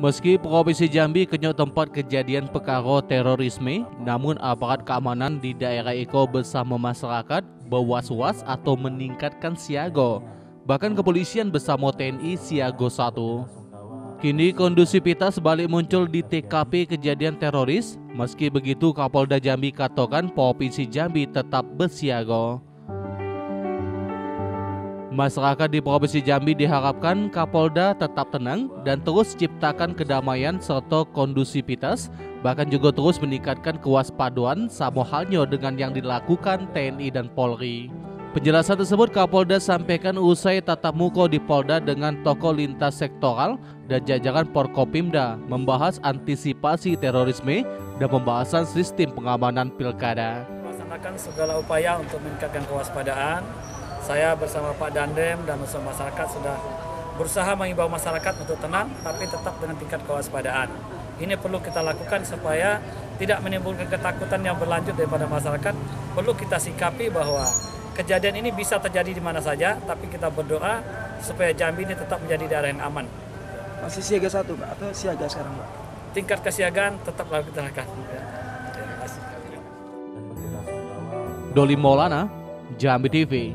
Meski Provinsi Jambi kenyot tempat kejadian perkara terorisme, namun aparat keamanan di daerah Eko bersama masyarakat berwas-was atau meningkatkan siaga. Bahkan kepolisian bersama TNI siago 1. Kini kondusivitas balik muncul di TKP kejadian teroris. Meski begitu Kapolda Jambi katakan Provinsi Jambi tetap bersiaga. Masyarakat di Provinsi Jambi diharapkan Kapolda tetap tenang dan terus ciptakan kedamaian serta kondusivitas, bahkan juga terus meningkatkan kewaspadaan sama halnya dengan yang dilakukan TNI dan Polri. Penjelasan tersebut Kapolda sampaikan usai tatap muka di Polda dengan tokoh lintas sektoral dan jajaran Porkopimda membahas antisipasi terorisme dan pembahasan sistem pengamanan pilkada. Melaksanakan segala upaya untuk meningkatkan kewaspadaan, saya bersama Pak Dandem dan bersama masyarakat sudah berusaha mengimbau masyarakat untuk tenang tapi tetap dengan tingkat kewaspadaan. Ini perlu kita lakukan supaya tidak menimbulkan ketakutan yang berlanjut daripada masyarakat. Perlu kita sikapi bahwa kejadian ini bisa terjadi di mana saja, tapi kita berdoa supaya Jambi ini tetap menjadi daerah yang aman. Masih siaga satu Pak atau siaga sekarang Pak? Tingkat kesiagaan tetap harus kita lakukan. Doli Maulana, Jambi TV.